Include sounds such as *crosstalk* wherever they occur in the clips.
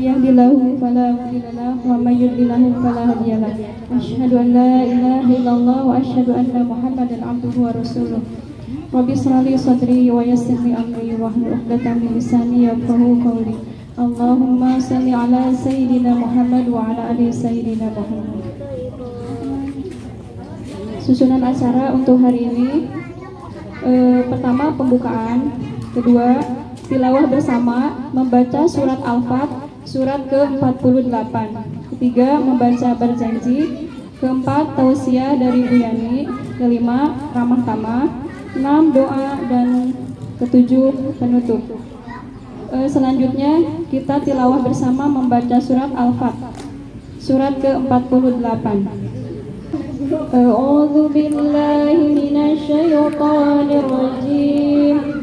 yahdihillahu fala mudilla lahu wa may yudlil fala hadiya lahu. Asyhadu an la ilaha illallah wa asyhadu anna Muhammadan abduhu wa rasuluh. Rabbi israh sadri wa yassir li amri wa hlul 'uqdatam min lisani yafqahu qawli. Allahumma salli ala sayyidina Muhammad wa ala ali sayyidina Muhammad. Susunan acara untuk hari ini e, pertama pembukaan, kedua tilawah bersama membaca surat Al-Fat surat ke-48. Ketiga, membaca berjanji. Keempat, tausiah dari Bu Yani. Kelima, ramah tamah. Enam, doa dan ketujuh, penutup. E, selanjutnya, kita tilawah bersama membaca surat Al-Fat. Surat ke-48. أعوذ بالله من الشيطان الرجيم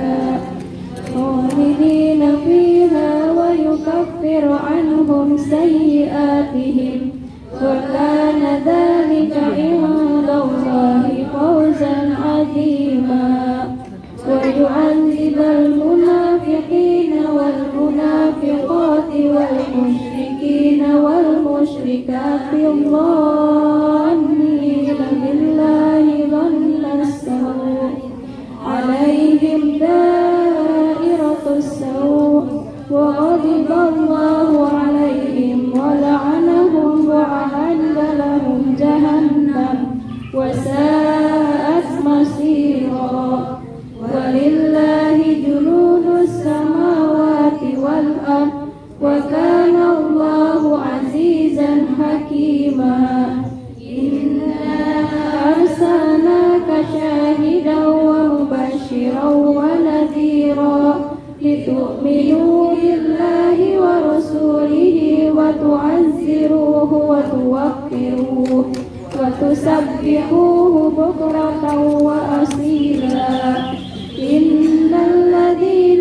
ويكفر عنهم سيئاتهم وكان ذلك عند الله فوزا عظيما. ويعذب المنافقين والمنافقات والمشركين والمشركات الظانين وكان الله عزيزا حكيما. إنا أرسلناك شاهدا ومبشرا ونذيرا لتؤمنوا بالله ورسوله وتعزروه وتوقروه وتسبحوه بكرة وأصيلا. إن الذين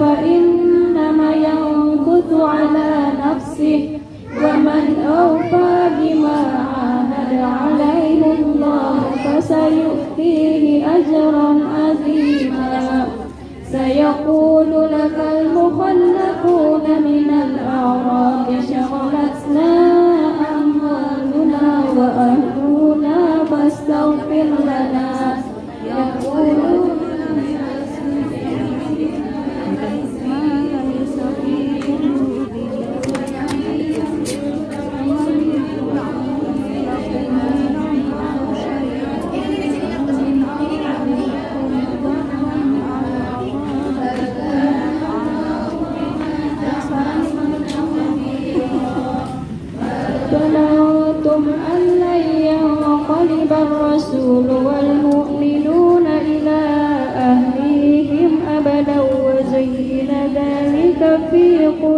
فإنما ينكث على نفسه ومن أوفى بما عاهد عليه الله فسيؤتيه أجرا عظيما. سيقول لك المخلفون من الأعراب شغلتنا في رفيق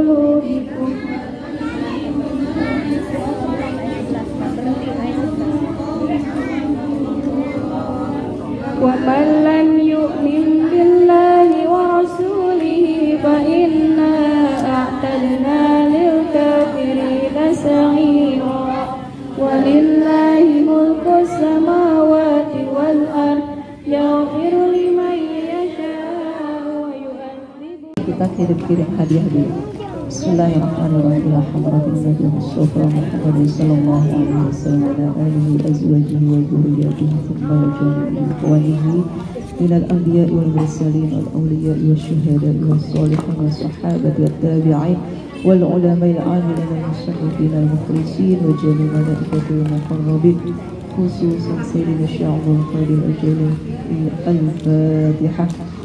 كاكي دبكيري حد يهدي بسم الله الرحمن الرحيم. إلى حضرة النبي الشوكر محمد صلى الله عليه وسلم على آله وأزواجه وذرياته ثم وجميع إخوانه من الأنبياء والمرسلين والأولياء والشهداء والصالحين والصحابة والتابعين والعلماء العاملين المصنفين المخلصين وجميع ملائكة المقربين. خصوصا سيدنا الشعب الخير الأجل الفاتحة.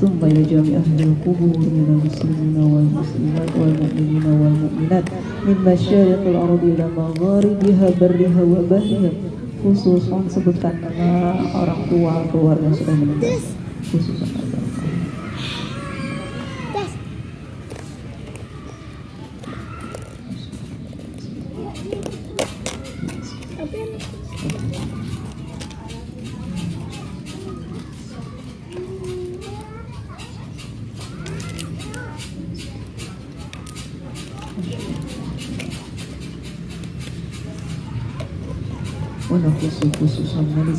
ثم يا جميع أهل القبور من المسلمين والمسلمات والمؤمنين والمؤمنات من مشارق الأرض إلى مغاربها برها وبحرها khususnya sebutkan nama orang tua keluarga sudah meninggal khususnya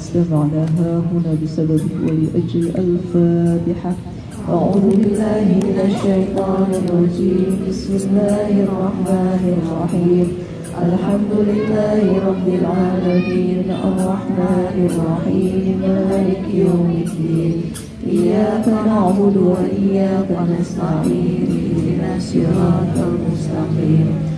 استمعنا ها هنا بسببه ولأجل الفاتحة. أعوذ بالله من الشيطان الرجيم. بسم الله الرحمن الرحيم. الحمد لله رب العالمين. الرحمن الرحيم. مالك يوم الدين. إياك نعبد وإياك نستعين. اهدنا الصراط المستقيم.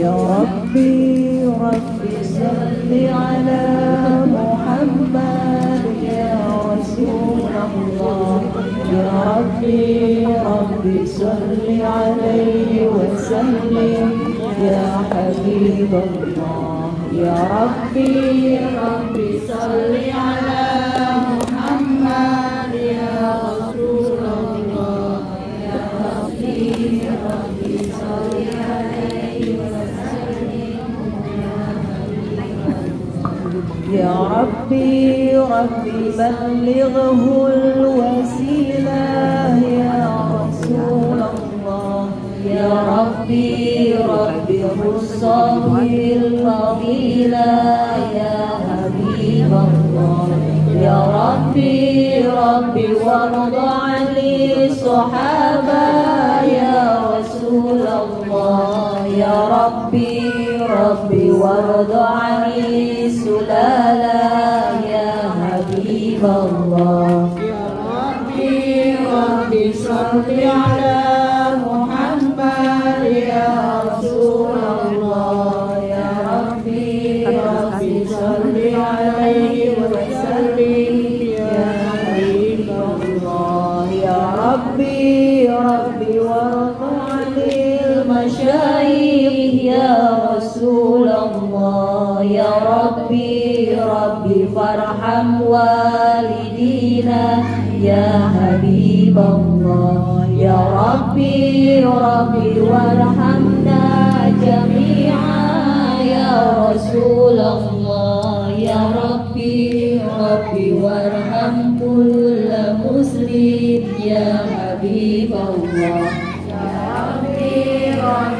يا ربي ربي صل على محمد يا رسول الله. يا ربي ربي صل عليه وسلم. يا حبيب الله. يا ربي ربي صل على يا ربي ربي بلغه الوسيلة يا رسول الله. يا ربي ربي خصه بالفضيلة يا حبيب الله. يا ربي ربي وارض عن الصحابة يا رسول الله. يا ربي ربي وارض عن السلالة يا حبيب الله. يا ربي ربي صل على رسول الله يا ربي ربي فارحم والدينا يا حبيب الله يا ربي ربي وارحمنا جميعا يا رسول الله يا ربي ربي وارحم كل مسلم يا حبيب الله يا ربي ربي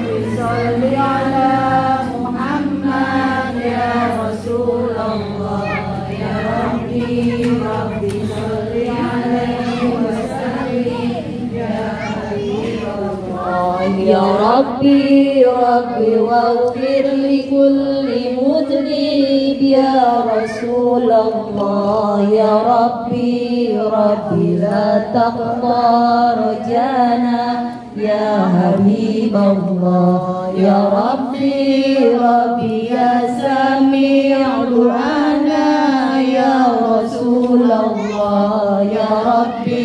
ربي ربي واغفر لكل مذنب يا رسول الله. يا ربي ربي لا تقطع رجانا يا حبيب الله. يا ربي ربي يا سميع دعانا يا رسول الله. يا ربي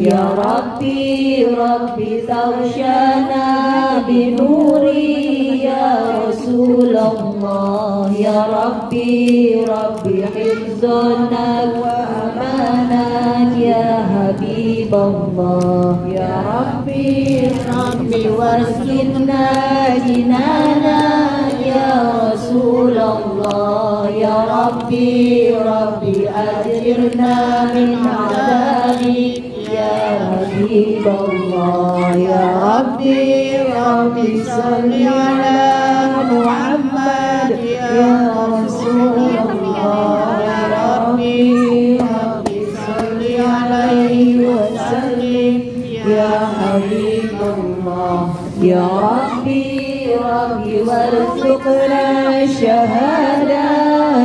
يا ربي ربي تغشانا بنوري يا رسول الله. يا ربي ربي حفظنا وأمانك يا حبيب الله. يا ربي ربي واسكننا جنانا يا رسول الله. يا ربي ربي أجرنا من عذابك. حبيب الله. يا ربي ربي صل على محمد. يا رسول الله. يا ربي ربي صل عليه وسلم. يا حبيب الله. يا ربي ربي وارزقنا الشهادة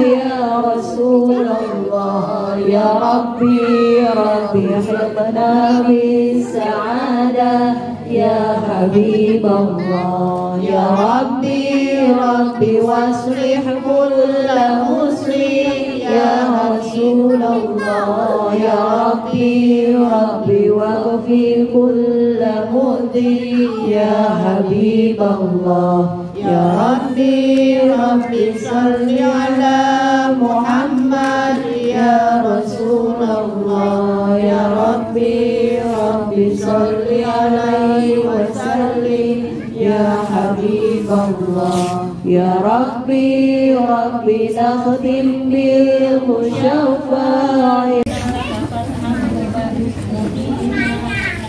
يا رسول الله. يا ربي حقنا بالسعادة يا حبيب الله يا ربي ربي واصلح كل مسلم يا رسول الله يا ربي ربي واغفر كل مؤذي يا حبيب الله. يا ربي ربي صل على محمد يا رسول الله. يا ربي ربي صل عليه وسلم يا حبيب الله. يا ربي ربي نختم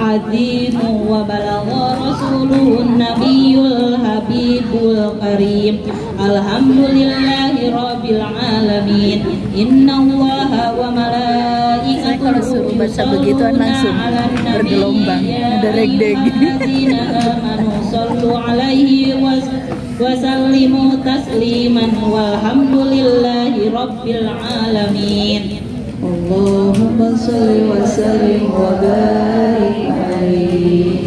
عظيم وبلغ رسوله النبي الحبيب الكريم الحمد لله رب العالمين إن الله وملائكته kalau suruh baca begituan langsung bergelombang ada regdeg sallu alaihi wasallimu tasliman walhamdulillahi rabbil alamin اللهم صل وسلم وبارك عليه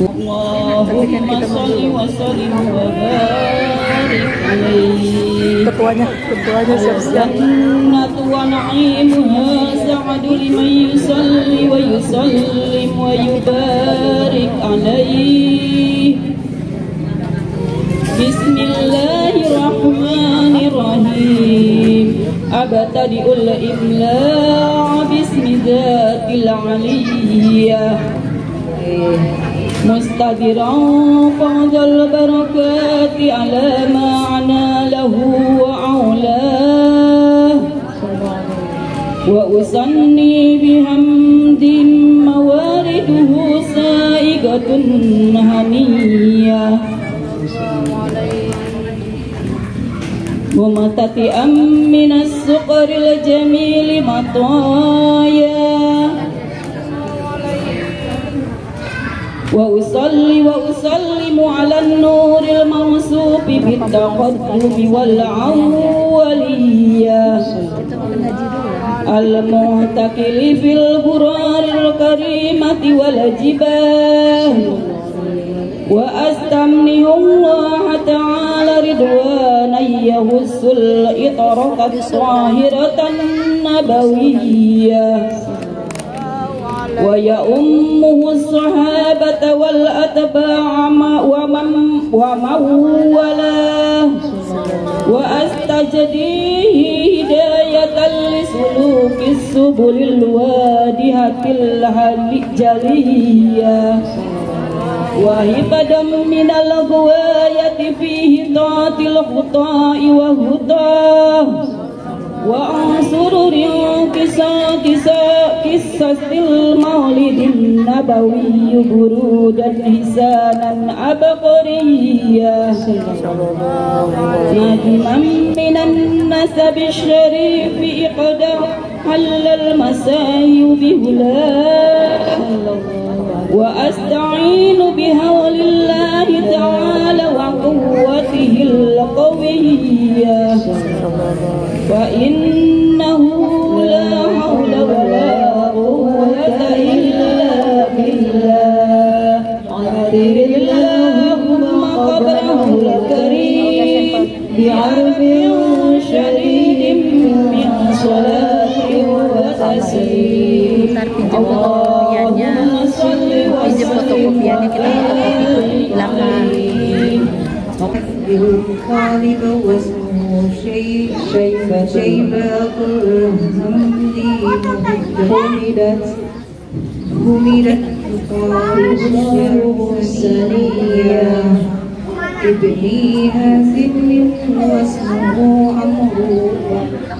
اللهم صل وسلم وبارك عليه ketuanya ketuanya siap-siap wa na'imuha sa'adu liman yusalli wa yusallim wa yubarik alaihi بسم الله الرحمن الرحيم. أبتدئ الإملاء باسم ذات العلية. مستدرا فوز البركات على ما عنا له وعولاه وأصني بحمد موارده سائقة ومتتئا من السقر الجميل مطايا. وأصلي وأسلم على النور الموصوف بالتقدم والأولية المعتكل في البرار الكريمة والجبال. وأستمنه الله تعالى رضوانا يهز الإطرق الطاهرة النبوية ويؤمه الصحابة والأتباع ومن, ومن ولاه وأستجديه هداية لسلوك السبل الوادهة الجلية وهبة من الغواية فيه طاعة الخطاء وهداه وعن سرر قصة قصة المولد النبوي برودا حسانا عبقريا نجما من النسب الشريف إقدا حل المساي بهلاه وأستعين بهول الله تعالى وقوته القوية. وإنه لا بالكاذب واسمه شيخ شيبة شيبة الهملي حملت حملت مقارب السنية ابنيها سن واسمه عمرو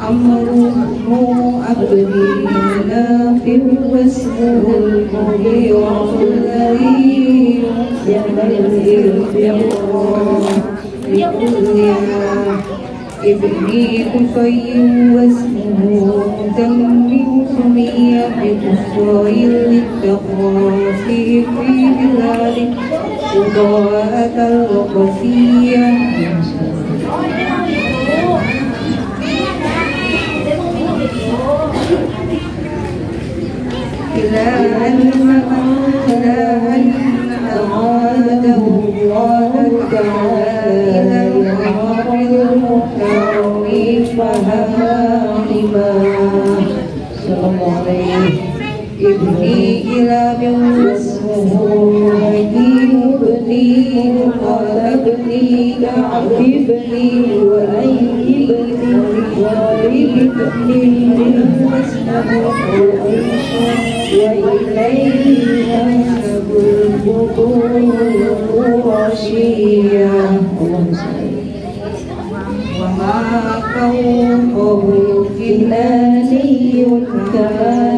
عمرو مو أبني نافع واسمه المغيرة الذي يملك القرآن لأولياء ابني طيب حسي واسمه مدمر سمي بكفار للتقوى في بلاد مضاءة الرقصية. إلى أن من أراد الله تعالى كلاب اسمه حكيم ابني قال ابني عذبني وأيبني وأيبني من اسمه وإليه ينسب البطون القرشية وما فوقه جناني كان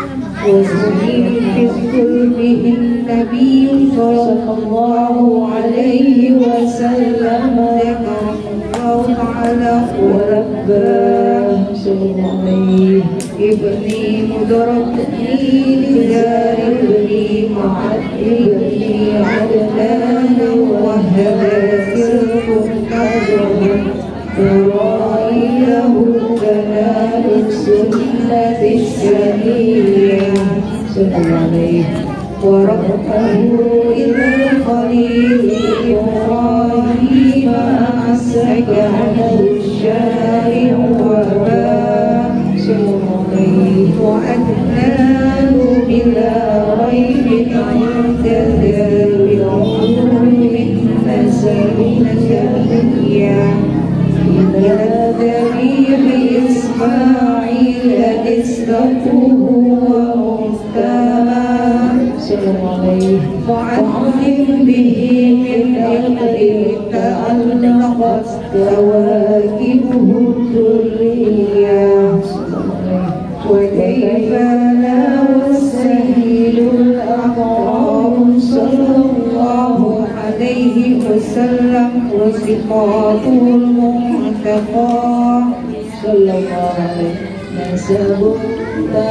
وسلم في ظلمه النبي صلى الله عليه وسلم ذكر الله على ورباه صلى ابني مدركني لدار ابني مع ابني عدنان وهذا سر كبر لنا بالسنة السنية صلى الله عليه وربه إذ خليل إبراهيم أمسك عنه الشام صدقه ومستمع وعلم به من أقل تألقت كواكبه الدرية وكيف لا والسيد الأقرب صلى الله عليه وسلم وصفاته المنتقى صلى الله عليه وسلم the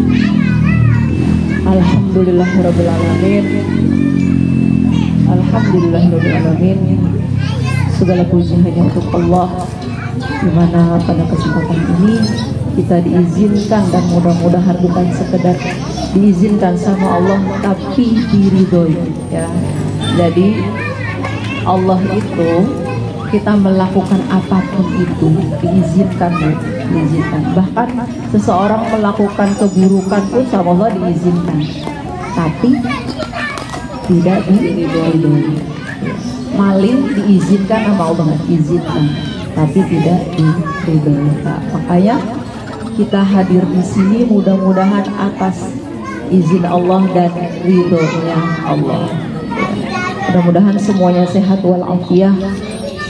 Alhamdulillah Rabbil Alamin Alhamdulillah Rabbil Alamin Segala puji hanya untuk Allah Di mana pada kesempatan ini Kita diizinkan dan mudah-mudahan bukan sekedar Diizinkan sama Allah Tapi diridhoi ya. Jadi Allah itu kita melakukan apa pun itu diizinkan Bu, diizinkan. Bahkan seseorang melakukan keburukan pun sama Allah diizinkan. Tapi tidak diridhoi maling diizinkan sama Allah diizinkan tapi tidak Nah, makanya kita hadir di sini mudah-mudahan atas izin Allah dan ridhonya Allah. Mudah-mudahan semuanya sehat walafiat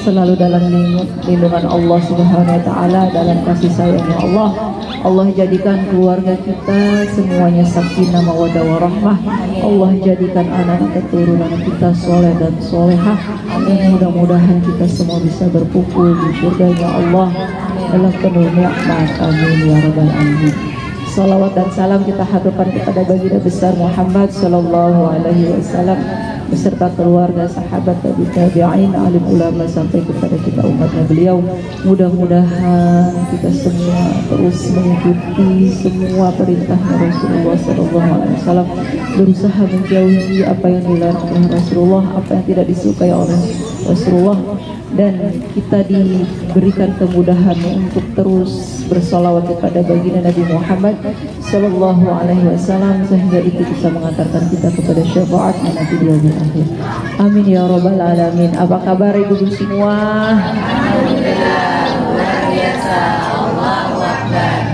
selalu dalam lindungan Allah Subhanahu wa taala dalam kasih sayangnya Allah. Allah jadikan keluarga kita semuanya sakinah mawaddah warahmah. Allah jadikan anak-anak keturunan kita soleh dan solehah. Dan mudah-mudahan kita semua bisa berkumpul di surganya Allah dalam penuh nikmat. Amin ya rabbal alamin. Salawat dan salam kita haturkan kepada baginda besar Muhammad Sallallahu Alaihi Wasallam beserta keluarga, sahabat, tabi tabi'in, alim ulama sampai kepada kita umatnya beliau. Mudah-mudahan kita semua terus mengikuti semua perintahnya Rasulullah Sallallahu Alaihi Wasallam, berusaha menjauhi apa yang dilarang oleh Rasulullah, apa yang tidak disukai oleh Rasulullah dan kita diberikan kemudahan untuk terus bersolawat kepada baginda Nabi Muhammad Sallallahu Alaihi Wasallam sehingga itu bisa mengantarkan kita kepada syafaat nanti di yaumil akhir. Amin ya robbal alamin. Apa kabar ibu ibu semua?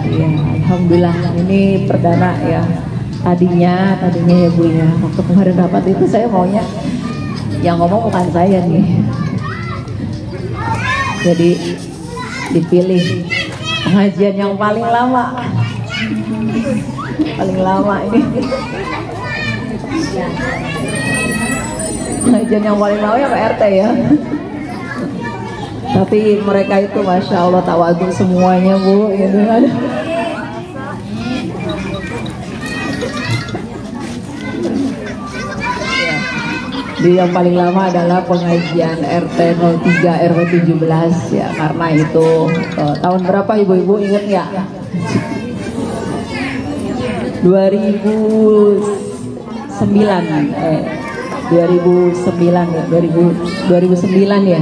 Ya, Alhamdulillah ini perdana ya. Tadinya, tadinya ya bu ya. Waktu kemarin rapat itu saya maunya yang ngomong bukan saya nih jadi dipilih pengajian yang paling lama. Paling lama ini. Pengajian yang paling lama ya Pak RT ya. Tapi mereka itu Masya Allah tawadu semuanya Bu. Gitu kan di yang paling lama adalah pengajian RT 03 RW 17 ya. Karena itu eh, tahun berapa ibu-ibu? Inget nggak? 2009 eh 2009 ya. 2000, 2009 ya.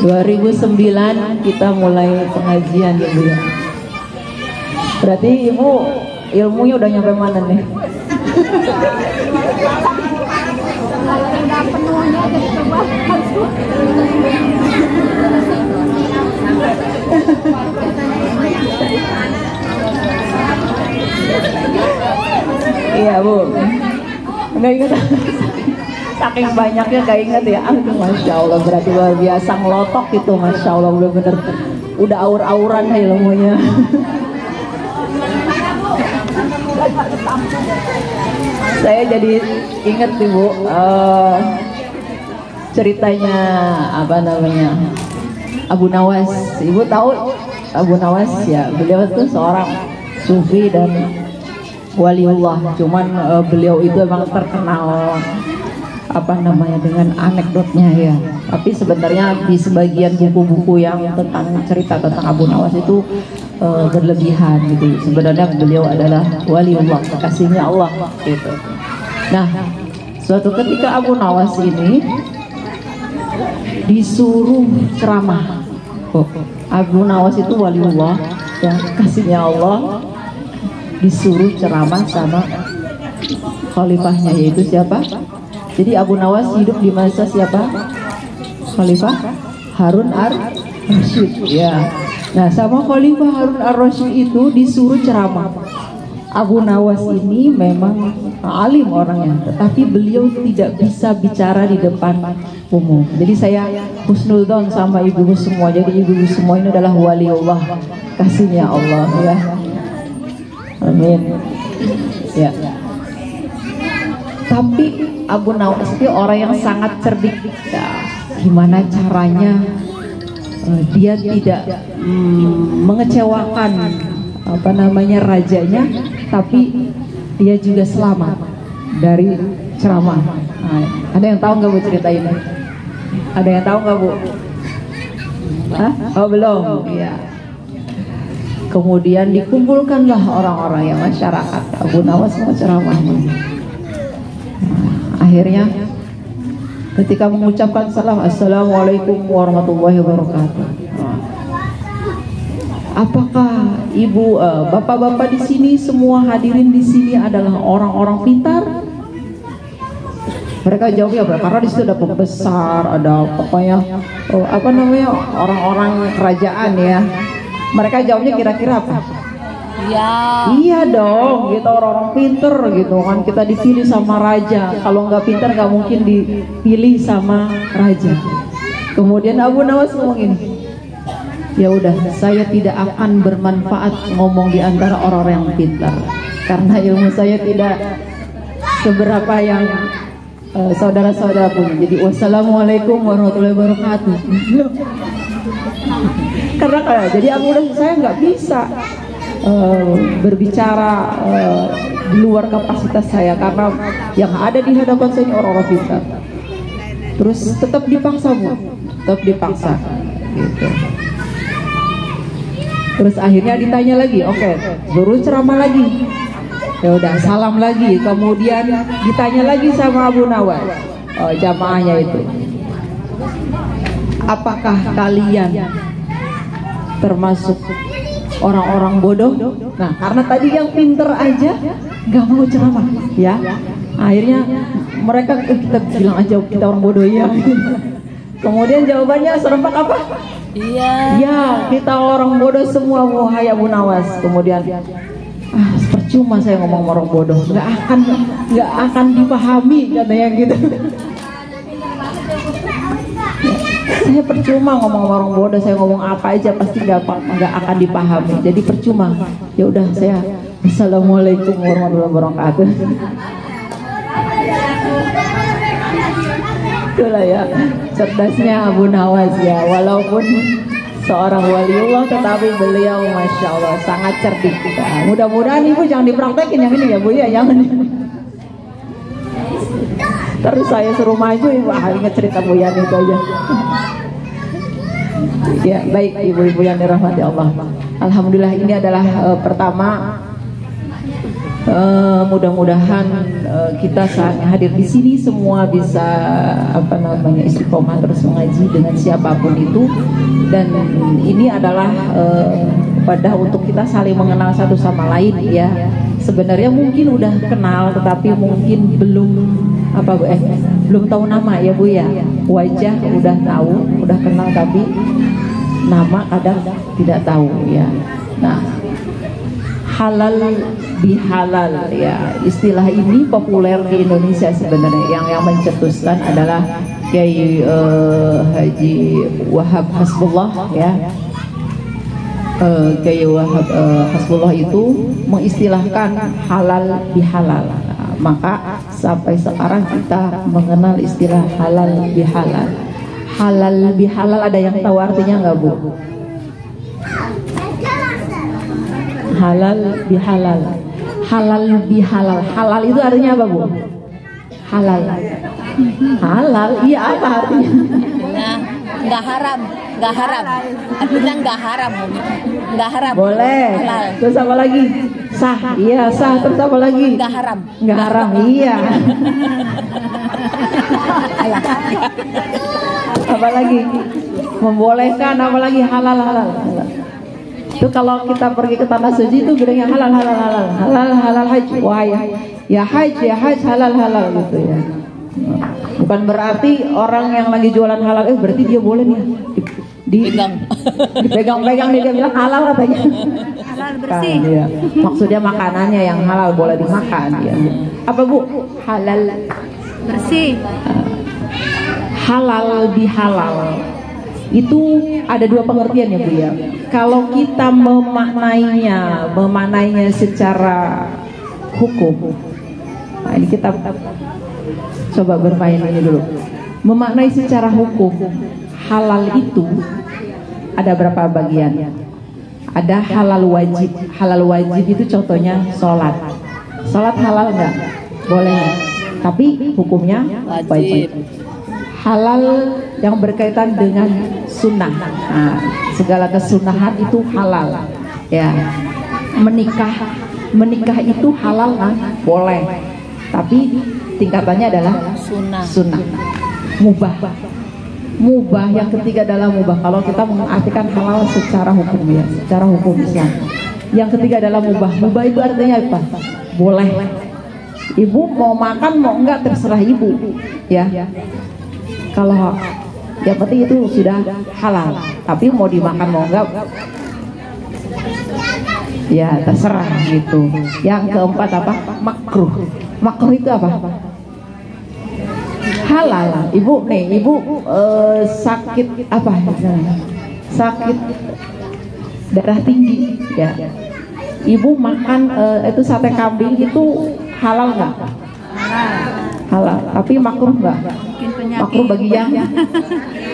2009 kita mulai pengajian ya Bu ya. Berarti ibu ilmunya udah nyampe mana nih Iya bu, nggak ingat. Saking banyaknya gak ingat ya. Aduh, masya Allah berarti luar biasa ngelotok itu, masya Allah bener-bener udah aur-auran ilmunya. Saya jadi inget nih bu, eh, ceritanya apa namanya Abu Nawas. Ibu tahu Abu Nawas ya? Beliau itu seorang sufi dan waliullah. Cuman eh, beliau itu emang terkenal apa namanya dengan anekdotnya ya. Tapi sebenarnya di sebagian buku-buku yang tentang cerita tentang Abu Nawas itu eh, berlebihan gitu. Sebenarnya beliau adalah waliullah, kekasihnya Allah gitu. Nah, suatu ketika Abu Nawas ini disuruh ceramah. Oh, Abu Nawas itu waliullah yang kasihnya Allah disuruh ceramah sama khalifahnya yaitu siapa? Jadi Abu Nawas hidup di masa siapa? Khalifah Harun ar-Rasyid. Ya. Nah, sama Khalifah Harun ar-Rasyid itu disuruh ceramah. Abu Nawas ini memang alim orangnya, tetapi beliau tidak bisa bicara di depan umum. Jadi saya husnudzon sama ibu-ibu semua. Jadi ibu-ibu semua ini adalah wali Allah, kasihnya Allah ya. Amin. Ya. Tapi Abu Nawas itu orang yang sangat cerdik. Ya, gimana caranya eh, dia tidak mm, mengecewakan apa namanya rajanya, tapi dia juga selamat dari ceramah. Nah, ada yang tahu nggak bu cerita ini? Ada yang tahu nggak bu? Hah? Oh belum. Iya. Kemudian dikumpulkanlah orang-orang yang masyarakat Abu Nawas mau ceramahnya. Nah, akhirnya ketika mengucapkan salam Assalamualaikum warahmatullahi wabarakatuh. Apakah ibu, eh, bapak-bapak di sini semua hadirin di sini adalah orang-orang pintar? Mereka jawabnya apa? Karena di situ ada pembesar, ada pokoknya oh, apa namanya orang-orang kerajaan ya. Mereka jawabnya kira-kira apa? Iya. Iya dong, kita orang-orang pinter gitu kan kita dipilih sama raja. Kalau nggak pinter nggak mungkin dipilih sama raja. Kemudian Abu Nawas ngomong ini, ya udah saya tidak akan bermanfaat ngomong di antara orang-orang yang pintar karena ilmu saya tidak seberapa yang eh, saudara-saudara punya. Jadi wassalamualaikum warahmatullahi wabarakatuh. *laughs* karena kayak jadi aku udah saya nggak bisa eh, berbicara eh, di luar kapasitas saya karena yang ada di hadapan saya orang-orang pintar. Terus tetap dipaksa bu, tetap dipaksa gitu. Terus akhirnya ditanya lagi, oke, suruh ceramah lagi. Ya udah, salam lagi. Kemudian ditanya lagi sama Abu Nawas, oh, jamaahnya itu. Apakah kalian termasuk orang-orang bodoh? Nah, karena tadi yang pinter aja nggak mau ceramah, ya. Akhirnya mereka eh, kita bilang aja kita orang bodoh ya. *laughs* Kemudian jawabannya serempak apa? Iya. Ya, kita orang bodoh semua wahai Abu Nawas. Kemudian ah percuma saya ngomong orang bodoh, nggak akan nggak akan dipahami katanya gitu. Saya percuma ngomong orang bodoh, saya ngomong apa aja pasti nggak nggak akan dipahami. Jadi percuma. Ya udah saya Assalamualaikum warahmatullahi wabarakatuh. Itulah ya cerdasnya Abu Nawas ya walaupun seorang waliullah tetapi beliau masya Allah sangat cerdik mudah-mudahan ibu jangan dipraktekin yang ini ya bu ya jangan terus saya suruh maju ibu ah ingat cerita bu Yani itu aja. Ya baik ibu-ibu yang dirahmati Allah. Alhamdulillah ini adalah eh, pertama Eh, mudah-mudahan eh, kita saat hadir di sini semua bisa apa namanya istiqomah terus mengaji dengan siapa pun itu. Dan ini adalah uh, pada untuk kita saling mengenal satu sama lain ya. Sebenarnya mungkin udah kenal tetapi mungkin belum apa bu? Eh, belum tahu nama ya bu ya. Wajah udah tahu, udah kenal tapi nama kadang tidak tahu ya. Nah, halal bihalal ya istilah ini populer di Indonesia sebenarnya yang yang mencetuskan adalah Kiai eh, Haji Wahab Hasbullah ya Kiai Wahab eh, Hasbullah itu mengistilahkan halal bihalal maka sampai sekarang kita mengenal istilah halal bihalal halal. Bihalal ada yang tahu artinya nggak bu? halal bihalal halal. Bihalal halal. Itu artinya apa bu? Halal. Halal. Iya apa artinya? Nggak haram, nggak haram. Artinya nggak haram, nggak haram. boleh. Halal. terus apa lagi? Sah. Iya sah. Terus apa lagi? Nggak haram. nggak haram iya. Apa lagi? Membolehkan apa lagi? Halal halal halal. Itu kalau kita pergi ke tanah suci itu bilangnya halal halal halal. Halal halal haji. Wah ya. Ya haji ya haji halal halal gitu ya. Bukan berarti orang yang lagi jualan halal eh berarti dia boleh nih di, di Pegang. dipegang-pegang nih dia bilang halal katanya. Halal bersih. maksudnya makanannya yang halal boleh dimakan ya apa bu? Halal. Bersih. Halal bihalal itu ada dua pengertian ya Bu ya. Kalau kita memaknainya, memaknainya secara hukum. Nah, ini kita coba bermain ini dulu. Memaknai secara hukum, halal itu ada berapa bagian? Ada halal wajib. Halal wajib itu contohnya sholat. Sholat halal nggak? Boleh. Tapi hukumnya Wajib. halal yang berkaitan dengan sunnah. Nah, segala kesunahan itu halal. Ya, menikah, menikah itu halal kan? Boleh. Tapi tingkatannya adalah Sunnah. sunnah. Mubah. Mubah yang ketiga adalah mubah. Kalau kita mengartikan halal secara hukum ya, secara hukum Islam. Yang ketiga adalah mubah. Mubah itu artinya apa? Boleh. Ibu mau makan mau enggak terserah ibu. Ya kalau yang penting itu sudah halal tapi mau dimakan mau enggak ya terserah gitu yang keempat apa makruh makruh itu apa halal. Ibu nih ibu eh, sakit apa? Sakit darah tinggi. Ya. Ibu makan eh, itu sate kambing itu halal nggak? Halal. Tapi makruh nggak? Makruh bagi yang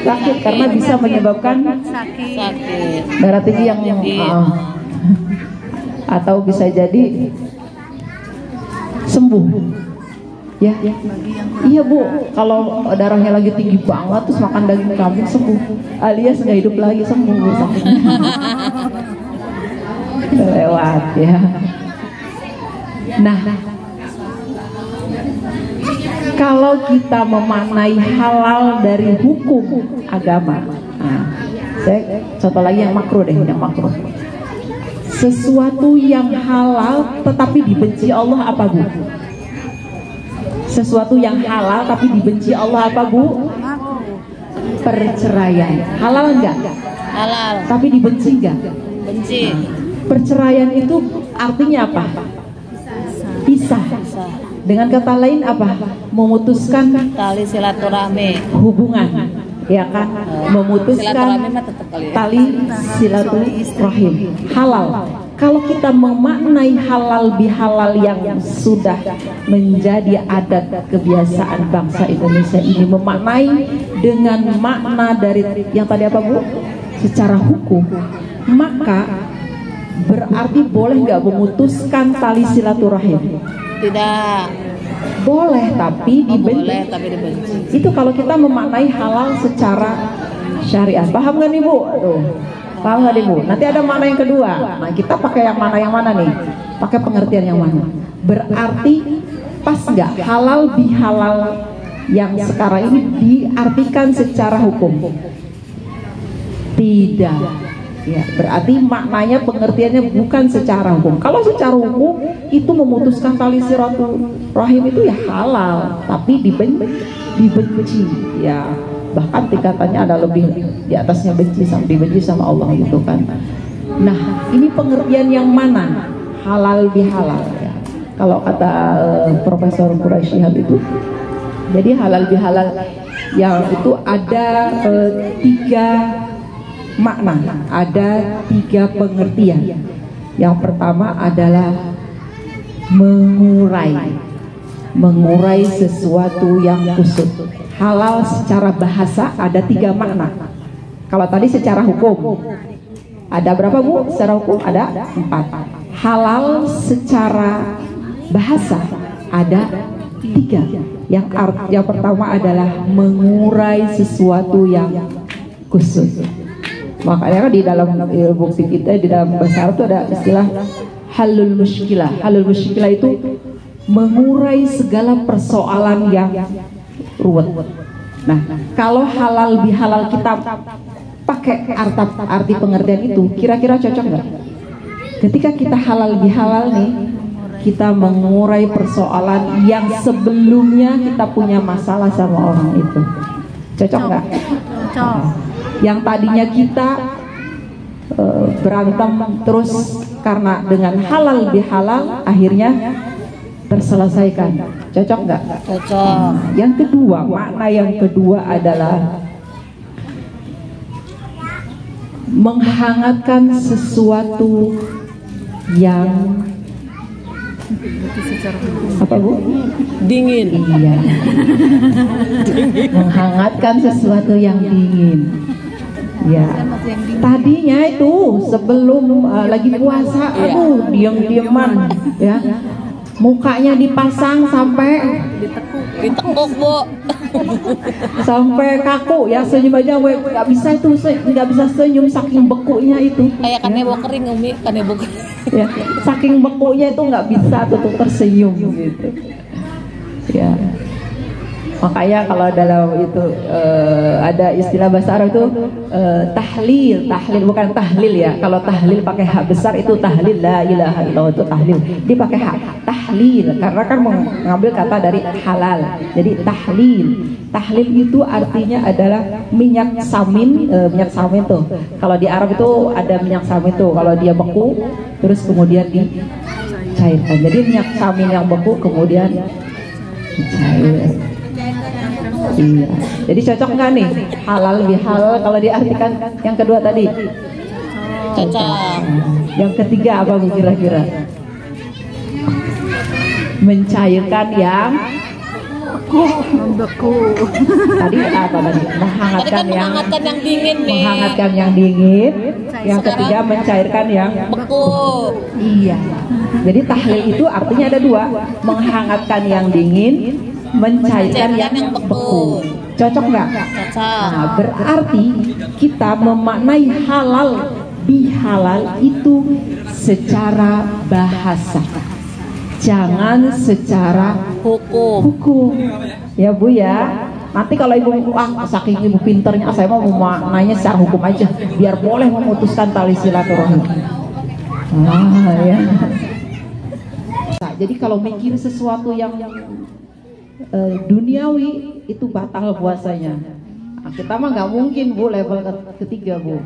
sakit karena bisa menyebabkan Sakit. darah tinggi yang ah. atau bisa jadi sembuh ya. Iya bu. kalau darahnya lagi tinggi banget terus makan daging kambing sembuh. Alias nggak hidup lagi sembuh. *laughs* Lewat ya. Nah. Kalau kita memaknai halal dari hukum agama. Nah, saya contoh lagi yang makro deh yang makro sesuatu yang halal tetapi dibenci Allah apa bu sesuatu yang halal tapi dibenci Allah apa bu? Perceraian. Halal enggak? Halal. tapi dibenci enggak? Benci. perceraian itu artinya apa? Pisah. Sah. dengan kata lain apa? Memutuskan Tali silaturahmi. hubungan. Ya kan? Silaturahmi memutuskan ya. tali silaturahim. Halal kalau kita memaknai halal bihalal yang sudah menjadi adat kebiasaan bangsa Indonesia ini memaknai dengan makna dari yang tadi apa bu? Secara hukum. Maka berarti boleh nggak memutuskan tali silaturahim? Tidak. boleh tapi Oh, dibenci. boleh tapi dibenci. itu kalau kita memaknai halal secara syariat. Paham nggak nih bu? Aduh, paham nggak nih bu nanti ada makna yang kedua. Nah kita pakai yang mana yang mana nih? Pakai pengertian yang mana? Berarti pas nggak? Halal bihalal yang sekarang ini diartikan secara hukum? Tidak. Ya, berarti maknanya pengertiannya bukan secara hukum. Kalau secara hukum itu memutuskan tali silaturahim itu ya halal, tapi dibenci, dibenci. Ya, bahkan tingkatannya ada lebih di atasnya benci sama dibenci sama Allah gitu kan. Nah, ini pengertian yang mana? Halal bihalal ya. Kalau kata uh, Profesor Quraisyhab itu, jadi halal bihalal yang itu ada uh, tiga makna, ada tiga pengertian. Yang pertama adalah mengurai, mengurai sesuatu yang kusut. Halal secara bahasa ada tiga makna. Kalau tadi secara hukum, ada berapa bu? Secara hukum ada empat. Halal secara bahasa ada tiga. Yang art, yang pertama adalah mengurai sesuatu yang khusus. Makanya kan di dalam ilmu kita di dalam bahasa itu ada istilah halul muskilah. Halul muskilah itu mengurai segala persoalan yang ruwet. Nah, kalau halal bihalal kita pakai arti, arti pengertian itu, kira-kira cocok nggak? Ketika kita halal bihalal nih, kita mengurai persoalan yang sebelumnya kita punya masalah sama orang itu. Cocok nggak? Cocok. Yang tadinya kita uh, berantem terus karena dengan halal bihalal akhirnya terselesaikan. Cocok nggak? Cocok. Yang kedua, makna yang kedua adalah menghangatkan sesuatu yang apa bu? Dingin. Iya. Menghangatkan sesuatu yang dingin. Ya. Tadinya itu sebelum uh, lagi puasa, aduh diam-diaman ya. Mukanya dipasang sampai Ditekuk, Bu. sampai kaku ya senyum aja we nggak bisa itu nggak bisa senyum saking bekunya itu Kayak kanebo kering, Umi. Kanebo kering. ya saking bekunya itu nggak bisa tuh tuh tersenyum gitu ya makanya kalau dalam itu eh, ada istilah bahasa Arab itu eh, tahlil tahlil bukan tahlil ya. Kalau tahlil pakai hak besar itu tahlil la ilaha illallah itu tahlil. Dia pakai hak tahlil karena kan mengambil kata dari halal. Jadi tahlil. Tahlil itu artinya adalah minyak samin eh, minyak samin tuh. Kalau di Arab itu ada minyak samin tuh. Kalau dia beku terus kemudian dicairkan. Jadi minyak samin yang beku kemudian dicair Iya. Jadi cocok nggak nih halal lebih halal kalau diartikan yang kedua tadi? Cocok. Yang ketiga apa bu kira-kira? Mencairkan yang tadi apa tadi? Tadi Menghangatkan kan yang menghangatkan yang dingin nih. menghangatkan yang dingin. Yang ketiga mencairkan yang Beku. Iya. Jadi tahlil itu artinya ada dua, menghangatkan yang dingin, mencairkan yang beku. Cocok nggak? Cocok. Nah, berarti kita memaknai halal bihalal itu secara bahasa. Jangan secara Hukum. hukum. Ya Bu ya. Nanti kalau ibu ah saking ibu pinternya saya mau memaknainya secara hukum aja biar boleh memutuskan tali silaturahim. Ah ya. Nah, jadi kalau mikir sesuatu yang eh, duniawi itu batal puasanya. Nah, kita mah nggak mungkin bu level ke- ketiga bu.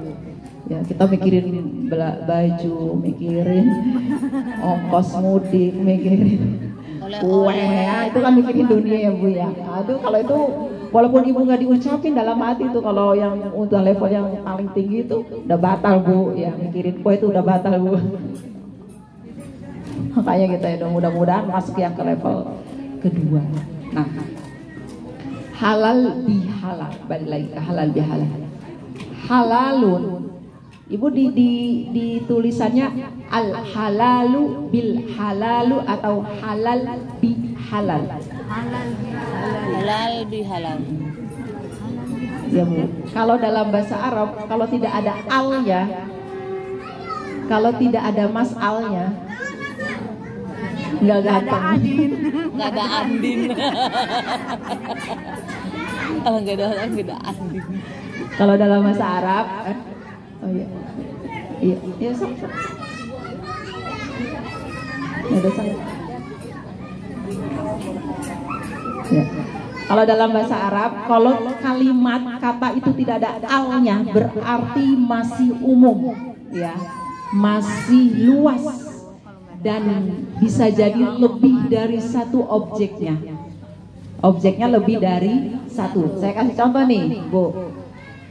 Ya kita mikirin baju, mikirin *laughs* ongkos mudik, mikirin kue, ya, itu kan mikirin dunia ya bu ya. Aduh kalau itu walaupun ibu nggak diucapin dalam hati itu kalau yang udah level yang paling tinggi itu udah batal bu, ya mikirin kue itu udah batal bu. *laughs* Makanya kita ya mudah-mudahan masuk yang ke level kedua. Nah, halal bihalal, balik lagi ke halal bihalal. Halalun, ibu di, di, di tulisannya al halalu bil halalu atau halal bi halal. Halal bihalal. Ya bu. Kalau dalam bahasa Arab, kalau tidak ada alnya, kalau tidak ada nggak ganteng. Nggak ada andin. Kalau *laughs* nggak ada nggak ada andin. Kalau dalam bahasa Arab, eh, oh iya. Iya, iya sok. ada saya. Ya. Kalau dalam bahasa Arab, kalau kalimat kata itu tidak ada alnya, berarti masih umum, ya, masih luas dan bisa jadi lebih dari satu objeknya. Objeknya lebih dari satu. Saya kasih contoh nih, Bu.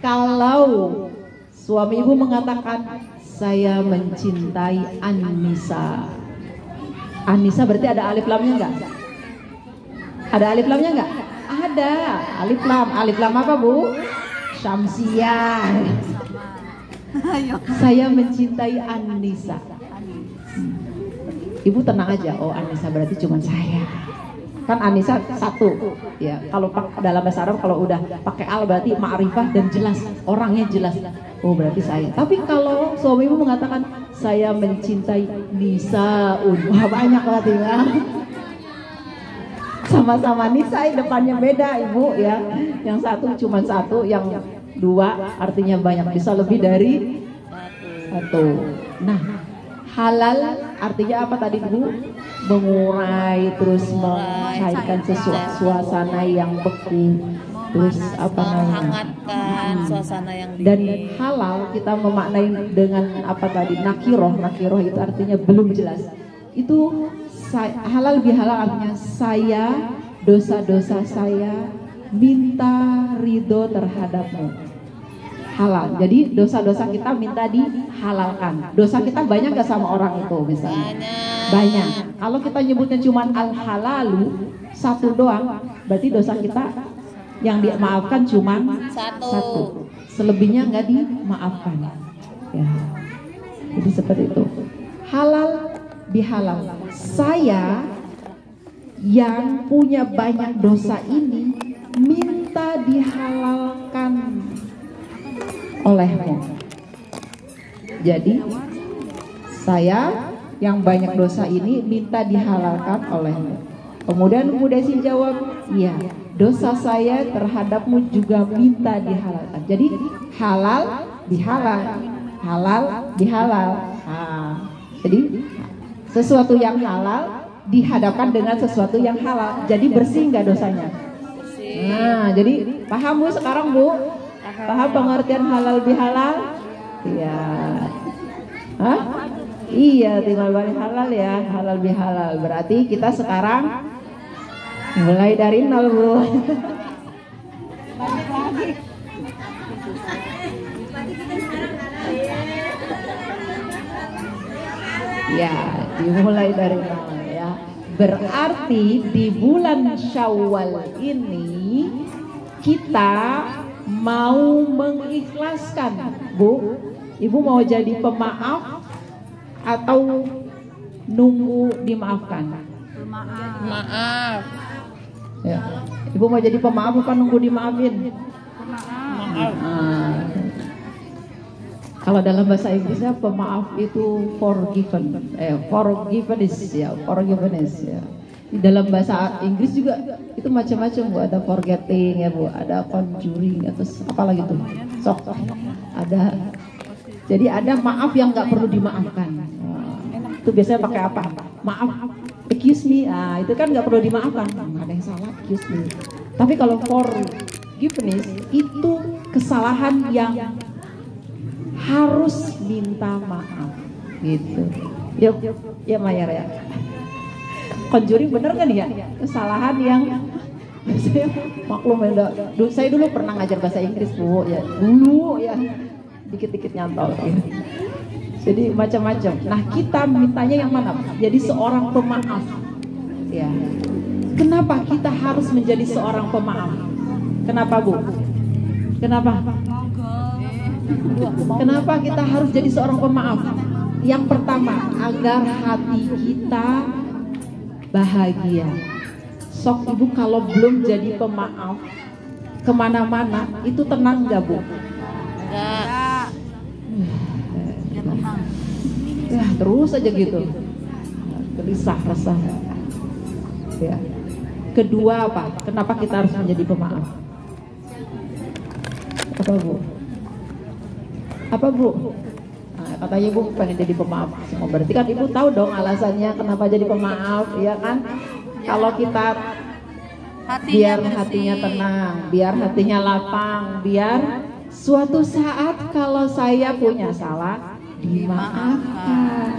Kalau suami ibu mengatakan saya mencintai Anissa. Anissa berarti ada alif lamnya enggak? Ada alif lamnya enggak? Ada. Alif lam. Alif lam apa, Bu? Syamsiah. Saya mencintai Anissa. Ibu tenang aja. Oh, Anissa berarti cuma saya. Kan Anissa satu. Ya, kalau dalam bahasa Arab kalau udah pakai al berarti ma'rifah dan jelas, orangnya jelas. Oh, berarti saya. Tapi kalau suami ibu mengatakan saya mencintai Nisaun. Wah, banyak berarti ya sama-sama Nisa depannya beda ibu ya yang satu cuma satu yang dua artinya banyak bisa lebih dari satu nah halal artinya apa tadi bu? Mengurai terus mencairkan sesuatu suasana yang beku terus apa namanya? Menghangatkan suasana yang dan halal kita memaknai dengan apa tadi? Nakiroh nakiroh itu artinya belum jelas. Itu halal bihalal artinya saya dosa-dosa saya minta ridho terhadapmu halal. Jadi dosa-dosa kita minta dihalalkan. Dosa kita banyak gak sama orang itu misalnya? Banyak. Kalau kita nyebutnya cuma al halalu satu doang berarti dosa kita yang dimaafkan cuma Satu. satu. Selebihnya nggak dimaafkan. Ya. Jadi seperti itu. Halal bihalal saya yang punya banyak dosa ini minta dihalalkan olehmu. Jadi saya yang banyak dosa ini minta dihalalkan olehmu. Kemudian Bu Desi jawab iya dosa saya terhadapmu juga minta dihalalkan. Jadi halal bihalal halal bihalal Nah, jadi sesuatu yang halal dihadapkan dengan sesuatu yang halal. Jadi bersih nggak dosanya? Nah jadi paham bu sekarang bu paham pengertian halal bihalal iya Hah? iya tinggal balik halal ya halal bihalal berarti kita sekarang mulai dari nol bu Ya, dimulai dari nol ya. Berarti di bulan Syawal ini kita mau mengikhlaskan, Bu. Ibu mau jadi pemaaf atau nunggu dimaafkan? Maaf. Ya. Ibu mau jadi pemaaf apa nunggu dimaafin? Maaf. Ah. Kalau dalam bahasa Inggrisnya pemaaf itu forgiven, eh forgiveness ya, forgiveness ya. Di dalam bahasa Inggris juga itu macam-macam bu, ada forgetting ya bu, ada conjuring atau apa lagi tuh, sok, ada. Jadi ada maaf yang nggak perlu dimaafkan. Nah, itu biasanya pakai apa? Maaf, excuse me, ah itu kan nggak perlu dimaafkan, ada yang salah, excuse me. Tapi kalau forgiveness itu kesalahan yang harus minta maaf. Gitu. Yuk. Ya Mayar ya conjuring bener kan ya? Kesalahan yang *laughs* saya maklum ya saya dulu pernah ngajar bahasa Inggris bu. Ya dulu ya. Dikit-dikit nyantol. Ya. jadi macam-macam. Nah kita mintanya yang mana? Jadi seorang pemaaf. Ya. Kenapa kita harus menjadi seorang pemaaf? Kenapa bu? Kenapa? Kenapa kita harus jadi seorang pemaaf? Yang pertama, agar hati kita bahagia. Sok ibu kalau belum jadi pemaaf, ke mana-mana itu tenang gak bu? Enggak. Ya terus aja gitu, gelisah resah. Ya. Kedua apa? Kenapa kita harus menjadi pemaaf? Apa bu? Apa bu? Katanya ibu pengen jadi pemaaf. Semua berarti kan ibu tahu dong alasannya kenapa jadi pemaaf ya kan? Kalau kita biar hatinya tenang biar hatinya lapang biar suatu saat kalau saya punya salah dimaafkan.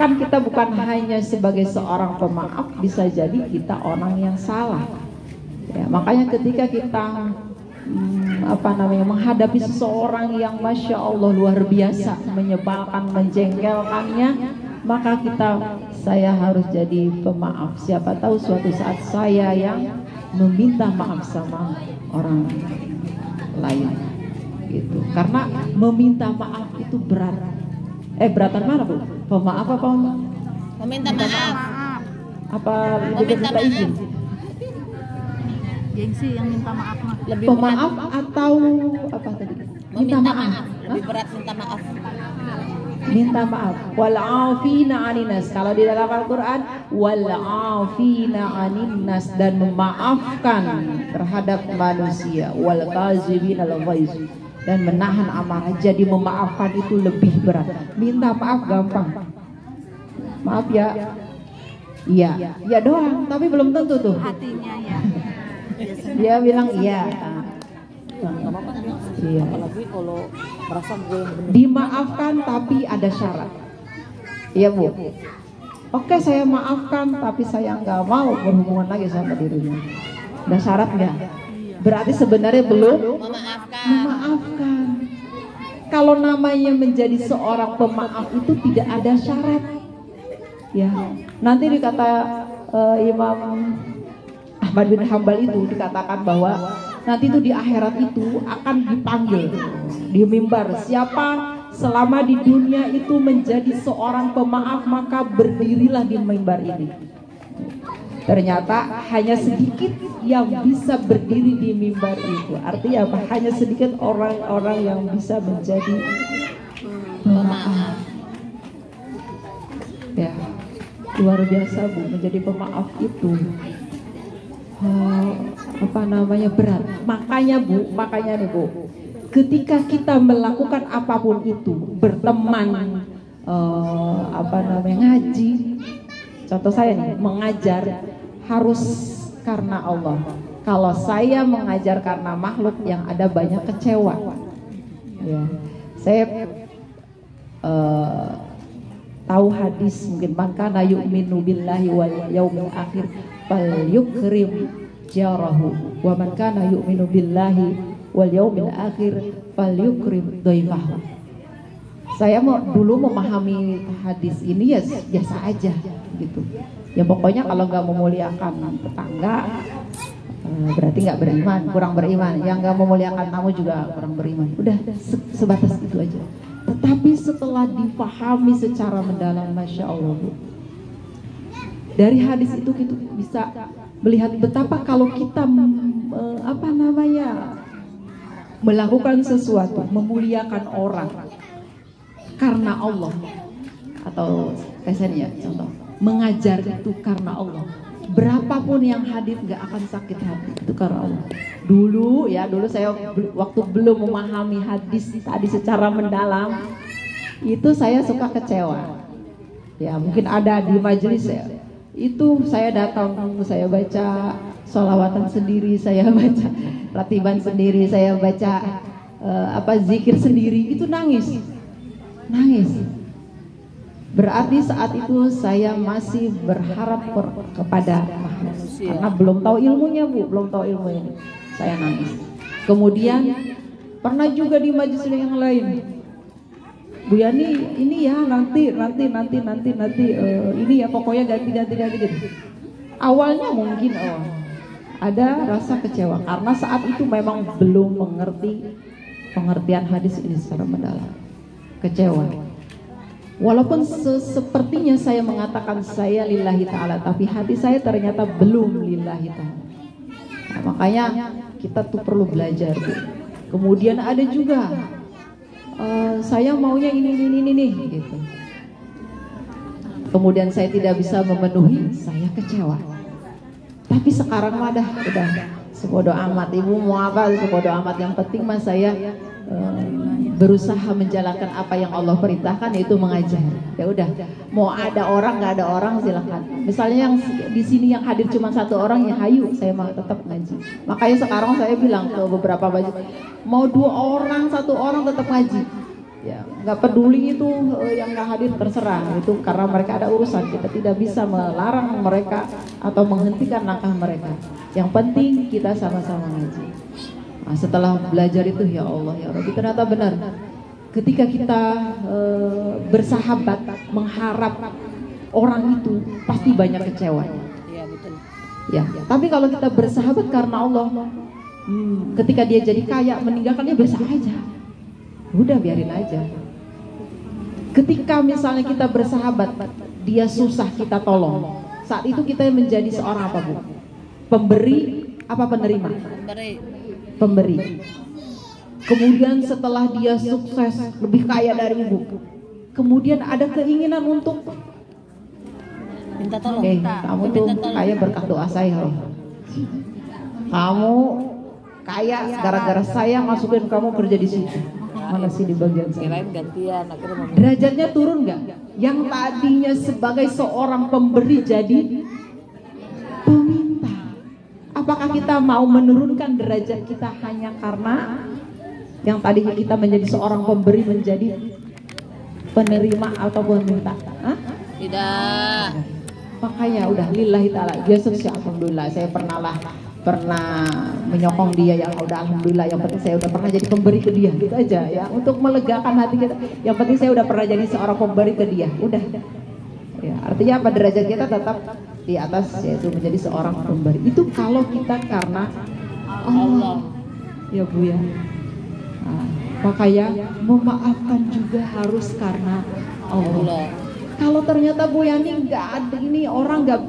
Kan kita bukan hanya sebagai seorang pemaaf bisa jadi kita orang yang salah. Ya makanya ketika kita hmm, apa namanya menghadapi seseorang yang masya Allah luar biasa menyebalkan menjengkelkannya maka kita saya harus jadi pemaaf. Siapa tahu suatu saat saya yang meminta maaf sama orang lain. Gitu. Karena meminta maaf itu berat. Eh beratan mana bu? Pemaaf apa Meminta maaf. apa Meminta minta izin? Gengsi yang minta maaf Lebih berat. pemaaf atau apa tadi? Meminta maaf. Lebih berat minta maaf. minta maaf. Wal afina aninas kalau di dalam Al-Qur'an wal afina aninas dan memaafkan terhadap manusia. Wal kazibin al dan menahan amarah. Jadi memaafkan itu lebih berat. Minta maaf gampang. Maaf ya. Iya. Iya doang. Tapi belum tentu tuh. Hatinya ya. Dia bilang iya. Iya. Apalagi kalau merasa gue yang benar dimaafkan tapi ada syarat. Iya bu. Oke saya maafkan tapi saya nggak mau berhubungan lagi sama dirinya. Ada syarat nggak? Berarti sebenarnya belum Memaafkan. memaafkan. Kalau namanya menjadi seorang pemaaf itu tidak ada syarat. Ya. Nanti dikata eh, Imam Ahmad bin Hambal itu dikatakan bahwa nanti itu di akhirat itu akan dipanggil di mimbar. Siapa selama di dunia itu menjadi seorang pemaaf maka berdirilah di mimbar ini. Ternyata hanya sedikit yang bisa berdiri di mimbar itu. Artinya apa? Hanya sedikit orang-orang yang bisa menjadi pemaaf. Ya luar biasa bu menjadi pemaaf itu eh, apa namanya berat. Makanya bu makanya nih bu ketika kita melakukan apa pun itu berteman eh, apa namanya ngaji. Contoh saya nih mengajar harus karena Allah. Kalau saya mengajar karena makhluk yang ada banyak kecewa. Ya. Saya eh, tahu hadis mungkin man kana yu'minu billahi wal yaumil akhir fal yukrim jarahu. Wa man kana yu'minu billahi wal yaumil akhir fal yukrim dhaifahu saya mau dulu memahami hadis ini ya biasa aja gitu. Ya pokoknya kalau nggak memuliakan tetangga eh, berarti nggak beriman kurang beriman. Yang nggak memuliakan tamu juga kurang beriman. Udah se- sebatas itu aja. Tetapi setelah difahami secara mendalam masya Allah dari hadis itu kita bisa melihat betapa kalau kita apa namanya melakukan sesuatu memuliakan orang karena Allah. Atau pesennya contoh mengajar itu karena Allah. Berapapun yang hadir nggak akan sakit hati itu karena Allah. Dulu ya dulu saya waktu belum memahami hadis tadi secara mendalam itu saya suka kecewa. Ya mungkin ada di majelis ya itu saya datang saya baca solawatan sendiri saya *laughs* baca ratiban sendiri saya baca eh, apa zikir sendiri. Itu nangis nangis. Berarti saat itu saya masih berharap per- kepada makhluk karena belum tahu ilmunya bu. Belum tahu ilmu ini saya nangis. Kemudian pernah juga di majelis yang lain Bu Yani ini ya nanti nanti nanti nanti nanti eh, ini ya pokoknya ganti ganti ganti gitu. Awalnya mungkin oh ada rasa kecewa karena saat itu memang belum mengerti pengertian hadis ini secara mendalam. Kecewa. Walaupun se- sepertinya saya mengatakan saya lillahi ta'ala Tapi hati saya ternyata belum lillahi ta'ala Nah, Makanya kita tuh perlu belajar. Kemudian ada juga eh, Saya maunya ini ini ini nih gitu. Kemudian saya tidak bisa memenuhi Saya kecewa. Tapi sekarang mah dah udah. Sebodoh amat Ibu mau apa? Sebodoh amat. Yang penting mah saya eh, berusaha menjalankan apa yang Allah perintahkan yaitu mengajar. Ya udah, mau ada orang nggak ada orang silakan. Misalnya yang di sini yang hadir cuma satu orang ya hayu, saya mau tetap ngaji. Makanya sekarang saya bilang ke beberapa baju, mau dua orang satu orang tetap ngaji. Ya, nggak peduli itu eh, yang nggak hadir terserah itu karena mereka ada urusan kita tidak bisa melarang mereka atau menghentikan langkah mereka. Yang penting kita sama-sama ngaji. Nah, setelah belajar itu ya Allah ya Rabbi ternyata benar. Ketika kita eh, bersahabat mengharap orang itu pasti banyak kecewa. Iya betul. Ya, tapi kalau kita bersahabat karena Allah, hmm, ketika dia jadi kaya meninggalkannya biasa aja. Udah biarin aja. Ketika misalnya kita bersahabat, dia susah kita tolong. Saat itu kita menjadi seorang apa bu? Pemberi apa penerima? Beri. Pemberi. Kemudian setelah dia sukses lebih kaya dari ibu, kemudian ada keinginan untuk Minta tolong. eh kamu tuh kaya berkat doa saya loh. Kamu kaya gara-gara saya masukin kamu kerja di situ. Mana sih di bagian saya? Gantian, Derajatnya turun nggak? Yang tadinya sebagai seorang pemberi jadi. Apakah kita mau menurunkan derajat kita hanya karena yang tadinya kita menjadi seorang pemberi menjadi penerima atau peminta? Hah? Tidak. Makanya udah lillahi ta'ala. Yesus ya Alhamdulillah. Saya pernah lah pernah menyokong dia. Yang udah Alhamdulillah. Yang penting saya udah pernah jadi pemberi ke dia. Gitu aja ya. Untuk melegakan hati kita. Yang penting saya udah pernah jadi seorang pemberi ke dia. Udah. Ya artinya apa? Derajat kita tetap di atas yaitu menjadi seorang pemberi itu kalau kita karena Allah. Ya Bu ya. Nah, makanya memaafkan juga harus karena Allah. Kalau ternyata Bu Yani nggak ada ini orang nggak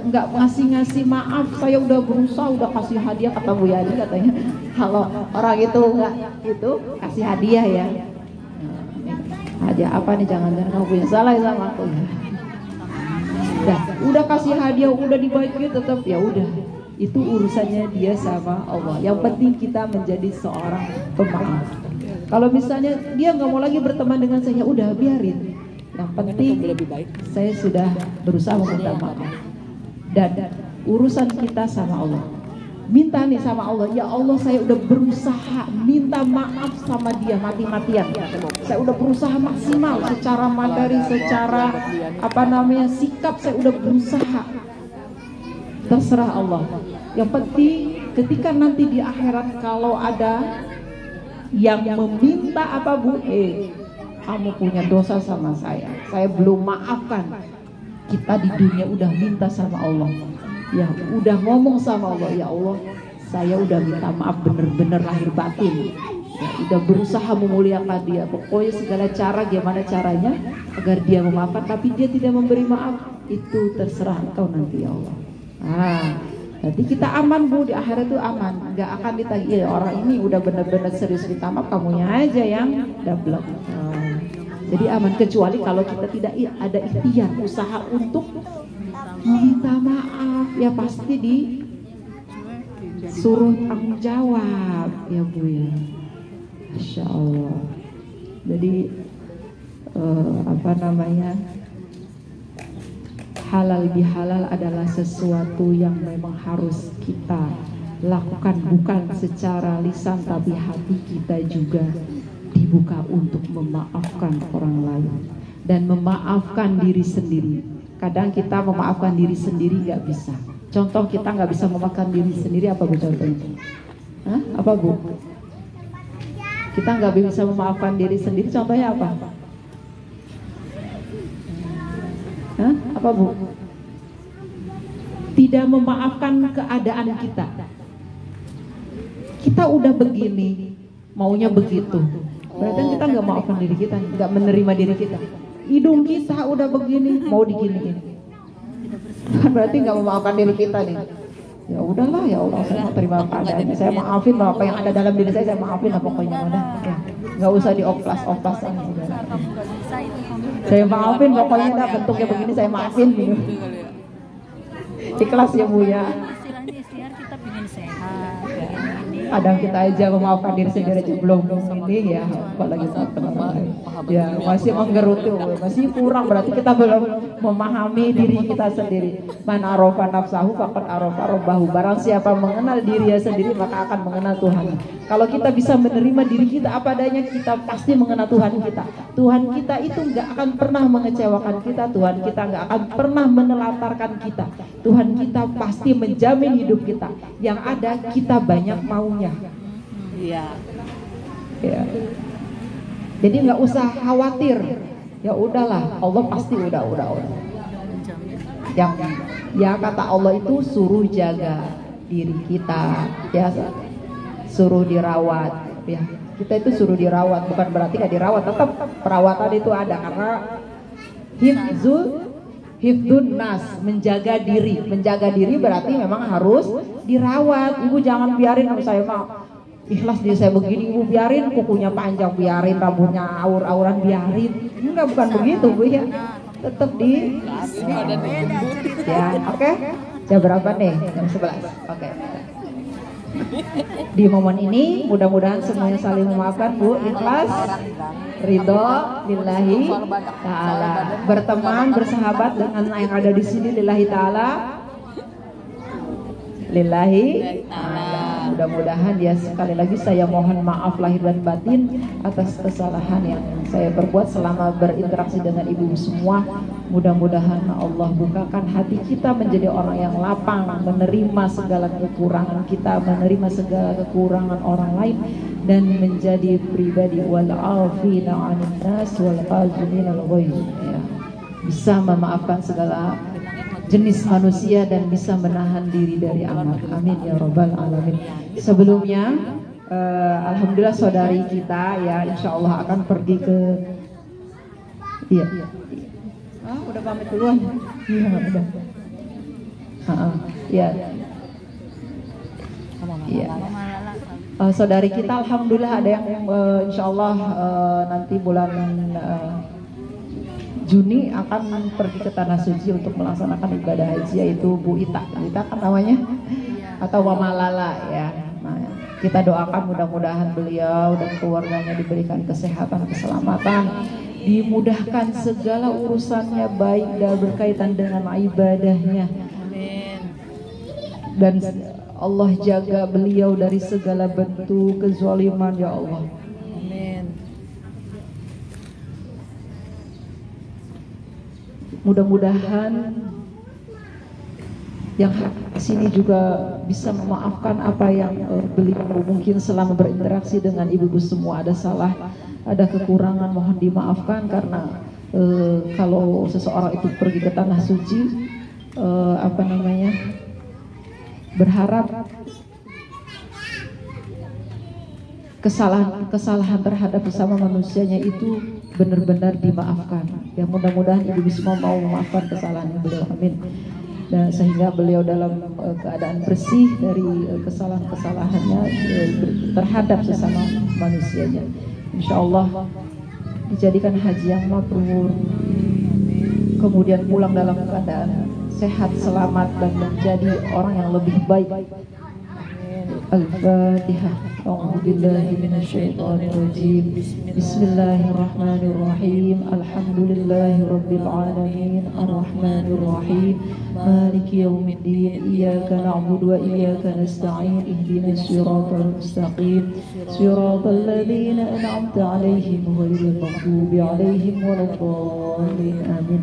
nggak ngasih ngasih maaf saya udah berusaha udah kasih hadiah kata Bu Yani katanya. Kalau orang itu nggak itu kasih hadiah ya. Nah, hadiah apa nih? Jangan-jangan kamu punya salah ya sama aku ya Udah, udah kasih hadiah udah dibagi tetap ya udah. Itu urusannya dia sama Allah. Yang penting kita menjadi seorang pemaaf. Kalau misalnya dia nggak mau lagi berteman dengan saya ya udah biarin. Yang penting lebih baik. saya sudah berusaha meminta maaf. Dan urusan kita sama Allah minta nih sama Allah ya Allah saya udah berusaha minta maaf sama dia mati-matian. Saya udah berusaha maksimal secara materi secara apa namanya sikap saya udah berusaha. Terserah Allah. Yang penting ketika nanti di akhirat kalau ada yang meminta apa bu? Eh kamu punya dosa sama saya. Saya belum maafkan. Kita di dunia udah minta sama Allah ya udah ngomong sama Allah ya Allah saya udah minta maaf bener-bener lahir batin ya, udah berusaha memuliakan dia pokoknya segala cara gimana caranya agar dia memaafkan tapi dia tidak memberi maaf itu terserah engkau nanti ya Allah ah Nanti kita aman bu di akhirat itu aman, nggak akan ditagih. Ya, orang ini udah bener-bener serius minta maaf, kamunya aja yang dablek. Ah. Jadi aman kecuali kalau kita tidak ada ikhtiar usaha untuk meminta maaf ya pasti di suruh tanggung jawab ya bu ya. Masya Allah. Jadi eh, apa namanya halal bihalal adalah sesuatu yang memang harus kita lakukan bukan secara lisan tapi hati kita juga dibuka untuk memaafkan orang lain dan memaafkan diri sendiri. Kadang kita memaafkan diri sendiri nggak bisa. Contoh kita nggak bisa memaafkan diri sendiri apa bu contohnya? Hah? Apa bu? Kita nggak bisa memaafkan diri sendiri. Contohnya apa? Hah? Apa bu? Tidak memaafkan keadaan kita. Kita udah begini, maunya begitu. Berarti kita nggak maafkan diri kita, nggak menerima diri kita. Hidung kita udah begini, mau digini Kan berarti nggak memaafkan diri kita nih. Ya udahlah ya Allah, saya mau terima apa adanya. Saya maafin lah apa yang ada dalam diri saya, saya maafin lah pokoknya udah. Ya, nggak usah dioplas-oplasan. Saya maafin pokoknya dah bentuknya begini saya maafin gitu. Ikhlas ya Bu ya. kadang kita aja memaafkan diri sendiri aja belum ini ya apalagi saat teman ya masih menggerutu. Masih kurang. Berarti kita belum memahami diri kita sendiri. Man arofa nafsahu faqad arofa robbahu barang siapa mengenal dirinya sendiri maka akan mengenal Tuhan. Kalau kita bisa menerima diri kita apa adanya kita pasti mengenal Tuhan kita. Tuhan kita itu nggak akan pernah mengecewakan kita. Tuhan kita nggak akan pernah menelantarkan kita. Tuhan kita pasti menjamin hidup kita. Yang ada kita banyak maunya. Iya. Ya. Jadi nggak usah khawatir. Ya udahlah Allah pasti udah udah udah. Yang ya kata Allah itu suruh jaga diri kita ya. Suruh dirawat ya. Kita itu suruh dirawat bukan berarti nggak dirawat tetap perawatan itu ada karena hifzul hifdun nas menjaga diri. Menjaga diri berarti memang harus dirawat. Ibu jangan biarin saya mau ikhlas diri saya begini ibu biarin kukunya panjang biarin rambutnya aur-auran biarin. Enggak bukan begitu bu ya. Tetap di ya oke? Jam berapa nih? Jam 11 oke. Di momen ini mudah-mudahan semuanya saling memaafkan Bu. Ikhlas ridho lillahi taala. Berteman bersahabat dengan yang ada di sini lillahi taala. Lillahi taala mudah-mudahan ya sekali lagi saya mohon maaf lahir dan batin atas kesalahan yang saya perbuat selama berinteraksi dengan ibu semua mudah-mudahan Allah bukakan hati kita menjadi orang yang lapang menerima segala kekurangan kita menerima segala kekurangan orang lain dan menjadi pribadi wal 'anil nas wal ya. bisa memaafkan segala jenis manusia dan bisa menahan diri dari amal. Amin ya robbal alamin. Sebelumnya, eh, alhamdulillah saudari kita ya, insya Allah akan pergi ke, iya, ah udah pamit duluan, iya udah, ah, ah, iya, iya. Eh, saudari kita alhamdulillah ada yang eh, insya Allah eh, nanti bulan eh, Juni akan pergi ke tanah suci untuk melaksanakan ibadah haji yaitu Bu Ita. Bu Ita kan namanya atau Mama Lala ya. Nah, kita doakan mudah-mudahan beliau dan keluarganya diberikan kesehatan, keselamatan, dimudahkan segala urusannya baik dan berkaitan dengan ibadahnya. Dan Allah jaga beliau dari segala bentuk kezaliman ya Allah. Mudah-mudahan yang sini juga bisa memaafkan apa yang uh, beliau mungkin selama berinteraksi dengan ibu-ibu semua. Ada salah, ada kekurangan mohon dimaafkan karena uh, kalau seseorang itu pergi ke tanah suci uh, apa namanya berharap kesalahan-kesalahan terhadap bersama manusianya itu benar-benar dimaafkan. Ya mudah-mudahan ibu semua mau memaafkan kesalahan beliau. Amin. Dan sehingga beliau dalam uh, keadaan bersih dari uh, kesalahan-kesalahannya uh, terhadap sesama manusianya. Insya Allah dijadikan haji yang mabrur. Kemudian pulang dalam keadaan sehat, selamat dan menjadi orang yang lebih baik. Al-Fatihah. أعوذ بالله من الشيطان الرجيم. بسم الله الرحمن الرحيم. الحمد لله رب العالمين. الرحمن الرحيم. مالك يوم الدين. إياك نعبد وإياك نستعين. اهدنا الصراط المستقيم. صراط الذين أنعمت عليهم غير المغضوب عليهم ولا الضالين. آمين.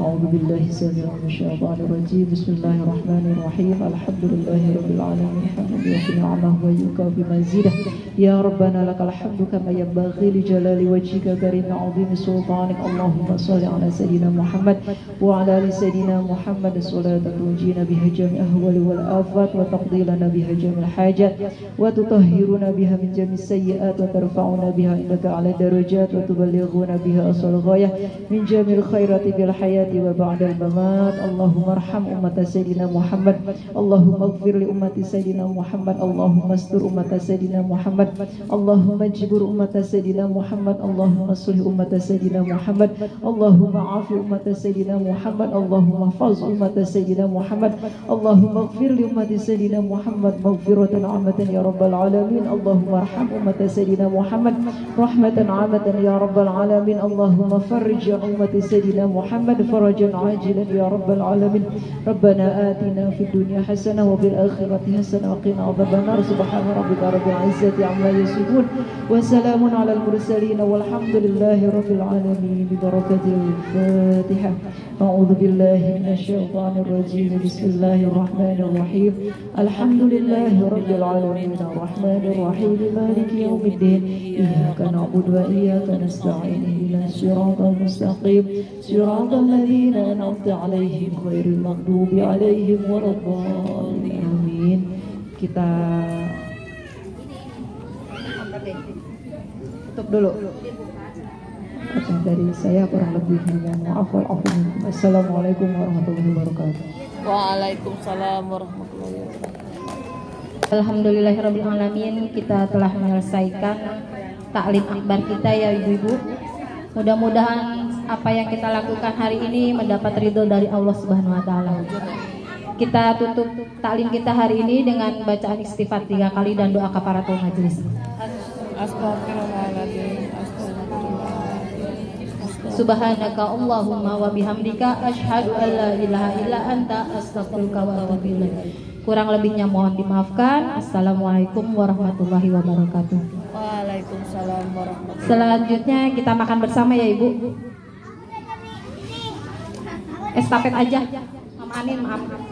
أعوذ بالله السميع من الشيطان الرجيم. بسم الله الرحمن الرحيم. الحمد لله رب العالمين. حمد يوفي نعمه ويكافي مزيده يا ربنا لك الحمد كما ينبغي لجلال وجهك كريم عظيم سلطانك. اللهم صل على سيدنا محمد وعلى آل سيدنا محمد. صلاة تنجينا بها جميع الأهوال والآفات وتقضي لنا بها جميع الحاجات وتطهرنا بها من جميع السيئات وترفعنا بها عندك على الدرجات وتبلغنا بها أصل الغاية من جميع الخيرات في الحياة وبعد الممات. اللهم ارحم أمة سيدنا محمد. اللهم اغفر لأمة سيدنا محمد. اللهم استر أمة سيدنا محمد. اللهم اجبر أمة سيدنا محمد. اللهم صلح أمة سيدنا محمد. اللهم عاف أمة سيدنا محمد. اللهم احفظ أمة سيدنا محمد. اللهم اغفر لأمة سيدنا محمد مغفرة عامة يا رب العالمين. اللهم ارحم أمة سيدنا محمد. رحمة عامة يا رب العالمين. اللهم فرج أمة سيدنا محمد. فرجا عاجلا يا رب العالمين. ربنا آتنا في الدنيا حسنة وفي الآخرة حسنة وقنا عذاب النار. سبحان ربك رب العزة عما يصفون. وسلام على المرسلين والحمد لله رب العالمين. ببركة الفاتحة. أعوذ بالله من الشيطان الرجيم. بسم الله الرحمن الرحيم. الحمد لله رب العالمين. الرحمن الرحيم. مالك يوم الدين. إياك نعبد وإياك نستعين. إلى الصراط المستقيم صراط الذين أنعمت عليهم غير المغضوب عليهم ولا الضالين آمين kita tutup dulu Oke, dari saya kurang lebihnya maaf walaupun Assalamualaikum warahmatullahi wabarakatuh Waalaikumsalam warahmatullahi wabarakatuh. Alhamdulillahirrahmanirrahim kita telah menyelesaikan taklim akbar kita ya ibu-ibu mudah-mudahan apa yang kita lakukan hari ini mendapat ridho dari Allah subhanahu wa ta'ala kita tutup taklim kita hari ini dengan bacaan istighfar tiga kali dan doa kafaratul majelis Astagfirullahaladzim. Subhanaka Allahumma wa bihamdika asyhadu an la ilaha illa anta astaghfiruka wa atubu ilaik. Kurang lebihnya mohon dimaafkan. Assalamualaikum warahmatullahi wabarakatuh. Waalaikumsalam warahmatullahi Selanjutnya kita makan bersama ya Ibu. Estafet aja. Mama Anin maaf.